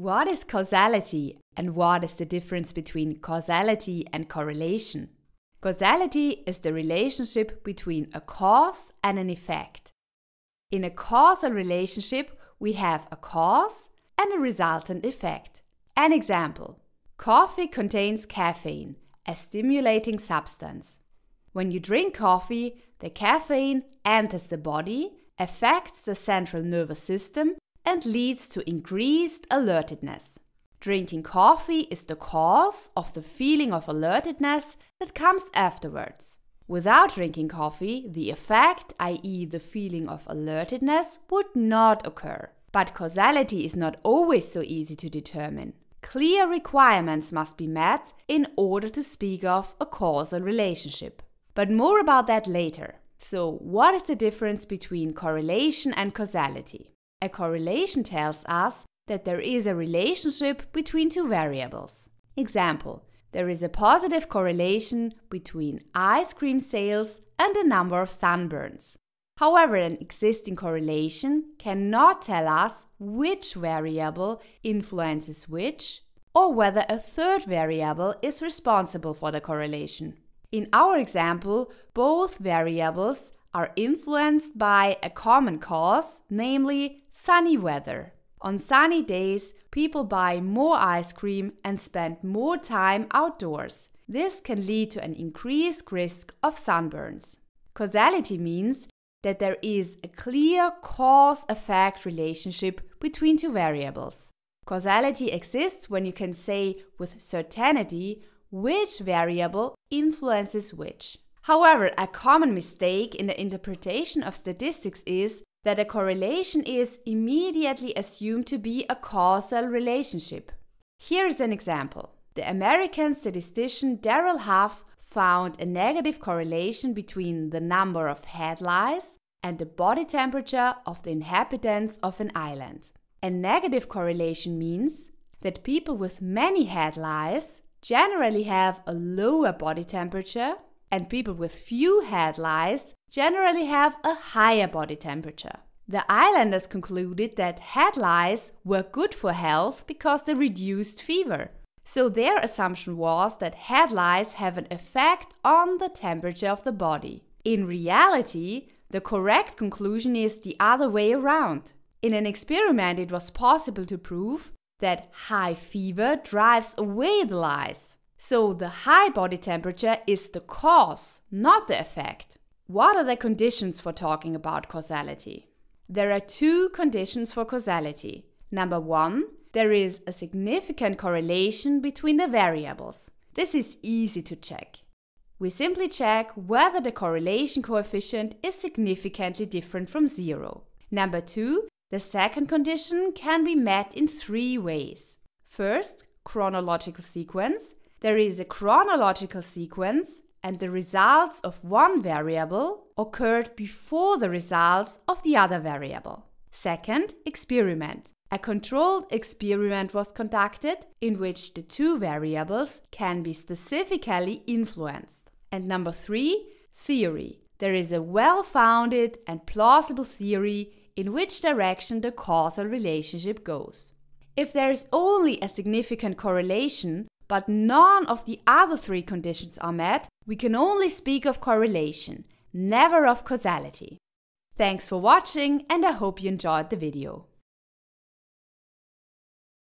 What is causality and what is the difference between causality and correlation? Causality is the relationship between a cause and an effect. In a causal relationship, we have a cause and a resultant effect. An example coffee contains caffeine, a stimulating substance. When you drink coffee, the caffeine enters the body, affects the central nervous system, and leads to increased alertedness. Drinking coffee is the cause of the feeling of alertedness that comes afterwards. Without drinking coffee, the effect, i.e., the feeling of alertedness, would not occur. But causality is not always so easy to determine. Clear requirements must be met in order to speak of a causal relationship. But more about that later. So, what is the difference between correlation and causality? A correlation tells us that there is a relationship between two variables. Example, there is a positive correlation between ice cream sales and the number of sunburns. However, an existing correlation cannot tell us which variable influences which or whether a third variable is responsible for the correlation. In our example, both variables are influenced by a common cause, namely sunny weather. On sunny days, people buy more ice cream and spend more time outdoors. This can lead to an increased risk of sunburns. Causality means that there is a clear cause effect relationship between two variables. Causality exists when you can say with certainty which variable influences which. However, a common mistake in the interpretation of statistics is that a correlation is immediately assumed to be a causal relationship. Here is an example. The American statistician Darrell Huff found a negative correlation between the number of head lice and the body temperature of the inhabitants of an island. A negative correlation means that people with many head lice generally have a lower body temperature and people with few head lice generally have a higher body temperature. The islanders concluded that head lice were good for health because they reduced fever. So their assumption was that head lice have an effect on the temperature of the body. In reality, the correct conclusion is the other way around. In an experiment, it was possible to prove that high fever drives away the lice. So the high body temperature is the cause, not the effect. What are the conditions for talking about causality? There are two conditions for causality. Number one, there is a significant correlation between the variables. This is easy to check. We simply check whether the correlation coefficient is significantly different from zero. Number two, the second condition can be met in three ways. First, chronological sequence there is a chronological sequence and the results of one variable occurred before the results of the other variable. Second, experiment. A controlled experiment was conducted in which the two variables can be specifically influenced. And number three, theory. There is a well founded and plausible theory in which direction the causal relationship goes. If there is only a significant correlation but none of the other three conditions are met, we can only speak of correlation, never of causality. Thanks for watching and I hope you enjoyed the video.